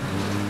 Mm-hmm.